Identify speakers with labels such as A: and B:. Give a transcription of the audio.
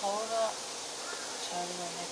A: 好多长的那个